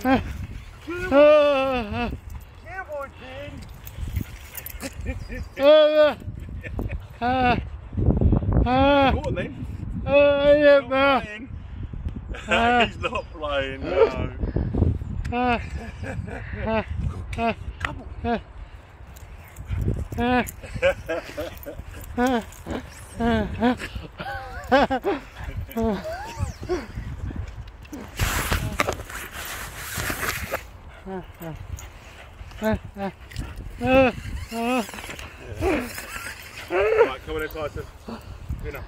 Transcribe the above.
Cowboy King. Uh, uh, uh, Go on then. uh, yeah, Not uh, playing. Ah. He's not playing, no. uh, uh, uh, Come on. uh, uh, uh, uh, uh, uh, uh, uh, uh. Right, come on in, Tyson. You know.